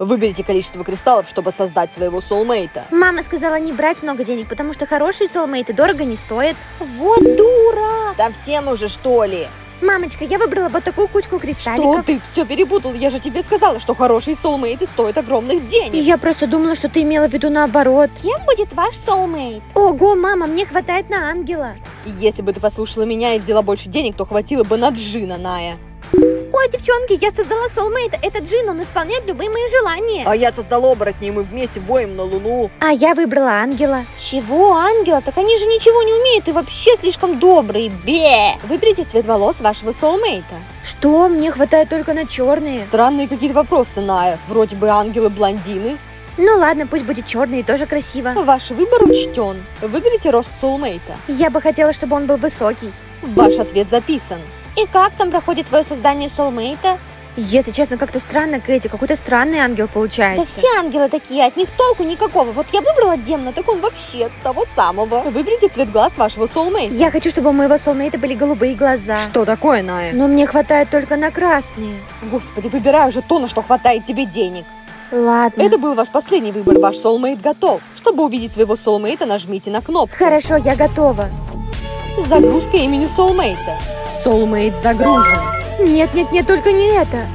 Выберите количество кристаллов, чтобы создать своего соулмейта. Мама сказала не брать много денег, потому что хорошие соулмейты дорого не стоят. Вот дура! Совсем уже, что ли? Мамочка, я выбрала вот такую кучку Что кристалликов. ты все перепутал? Я же тебе сказала, что хорошие соулмейты стоят огромных И денег. я просто думала, что ты имела в виду наоборот. Кем будет ваш soulmate? Ого, мама, мне хватает на ангела. И Если бы ты послушала меня и взяла больше денег, то хватило бы на Джина, Ная. Девчонки, я создала соулмейта. Это Джин, он исполняет любые мои желания. А я создал оборотней, и мы вместе воем на луну. А я выбрала ангела. Чего, ангела? Так они же ничего не умеют и вообще слишком добрые. Бе! Выберите цвет волос вашего соулмейта. Что? Мне хватает только на черные. Странные какие-то вопросы, Ная. Вроде бы ангелы блондины. Ну ладно, пусть будет черный, тоже красиво. Ваш выбор учтен. Выберите рост соулмейта. Я бы хотела, чтобы он был высокий. Ваш ответ записан. И как там проходит твое создание soulmate? Если честно, как-то странно, Кэти, какой-то странный ангел Да получается. все ангелы такие, от них толку никакого. Вот я выбрала демона, так он вообще того самого. Выберите цвет глаз вашего соулмейта. Я хочу, чтобы у моего соулмейта были голубые глаза. Что такое, Ная? Но мне хватает только на красные. Господи, выбирай уже то, на что хватает тебе денег. Ладно. Это был ваш последний выбор, ваш soulmate готов. Чтобы увидеть своего soulmate, нажмите на кнопку. Хорошо, я готова. Загрузка имени soulmate. Soulmate загружен. Нет, нет, нет, только не это.